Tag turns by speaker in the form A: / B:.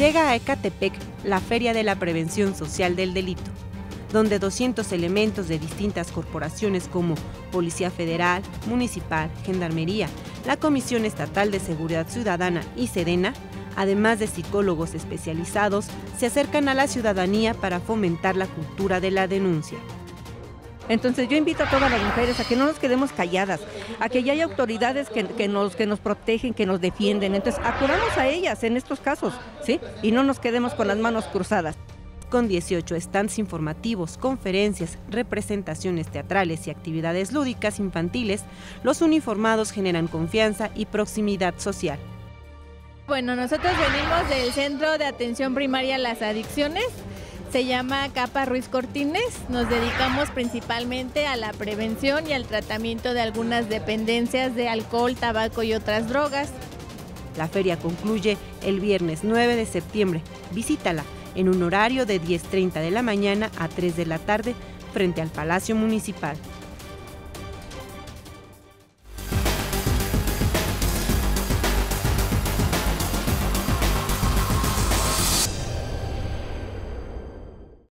A: llega a Ecatepec la Feria de la Prevención Social del Delito, donde 200 elementos de distintas corporaciones como Policía Federal, Municipal, Gendarmería, la Comisión Estatal de Seguridad Ciudadana y Sedena, además de psicólogos especializados, se acercan a la ciudadanía para fomentar la cultura de la denuncia.
B: Entonces yo invito a todas las mujeres a que no nos quedemos calladas, a que ya hay autoridades que, nos, que nos protegen, que nos defienden. Entonces acudamos a ellas en estos casos, ¿sí? Y no nos quedemos con las manos cruzadas.
A: Con 18 stands informativos, conferencias, representaciones teatrales y actividades lúdicas infantiles, los uniformados generan confianza y proximidad social.
C: Bueno, nosotros venimos del Centro de Atención Primaria a las Adicciones se llama Capa Ruiz Cortines. Nos dedicamos principalmente a la prevención y al tratamiento de algunas dependencias de alcohol, tabaco y otras drogas.
A: La feria concluye el viernes 9 de septiembre. Visítala en un horario de 10.30 de la mañana a 3 de la tarde frente al Palacio Municipal.